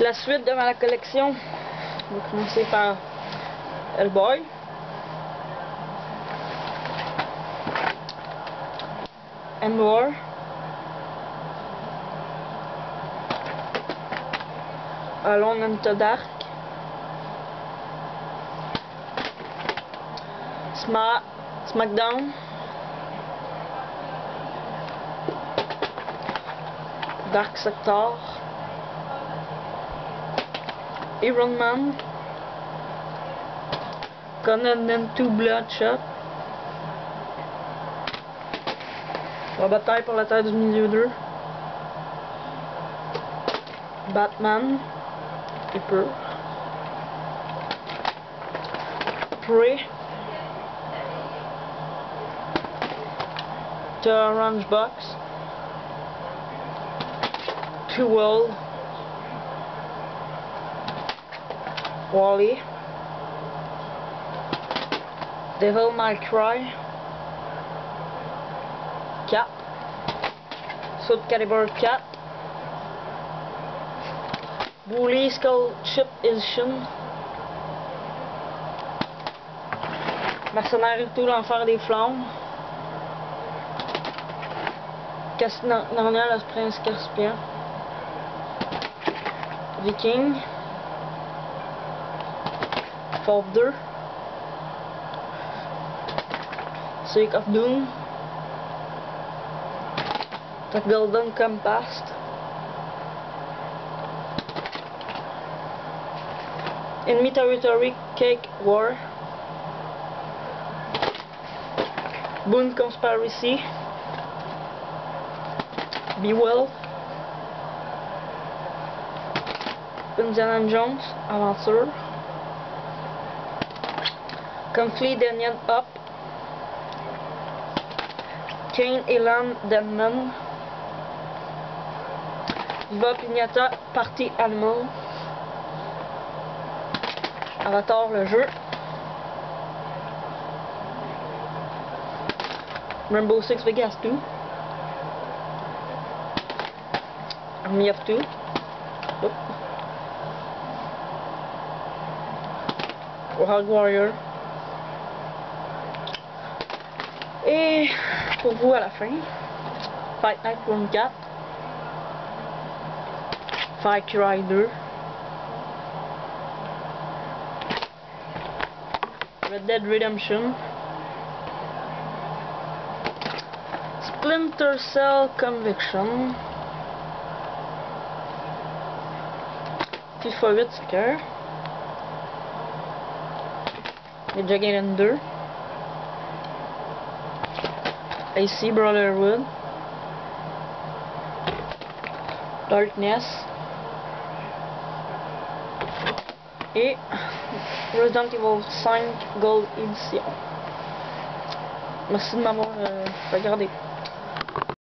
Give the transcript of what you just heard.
La suite de ma collection, on va commencer par Hellboy. And War. Alone into Dark. Sma Smackdown. Dark Sector. Iron Man. Conan and Two Bloodshot. La bataille pour la terre du milieu 2. Batman. Et peu. Prey. The Orange Box. Two World. Wally. Devil May Cry. Cap. Soul Calibur Cap. Bully Skull Chip Edition. Mercenaire tout l'enfer des flammes. Narnia le prince Caspian. Viking. folder Zie of doom. dat ik wel come past in military cake war. Boon conspiracy. Be well. Benjamin Jones, Avancer Conflit Daniel Up. Kane Elan Denman. Viva Pignata Partie Allemand. Avatar le jeu. Rainbow Six Vegas 2. Army of Two. Oh. Warhog Warrior. Et pour vous à la fin, Fight Night 24. Fire Cry 2. Red Dead Redemption. Splinter Cell Conviction. FIFA 8 Soccer. Ninja Gaiden 2. AC Brotherhood. Darkness. Et Resident Evil 5 Gold Edition. Merci de m'avoir euh, regardé.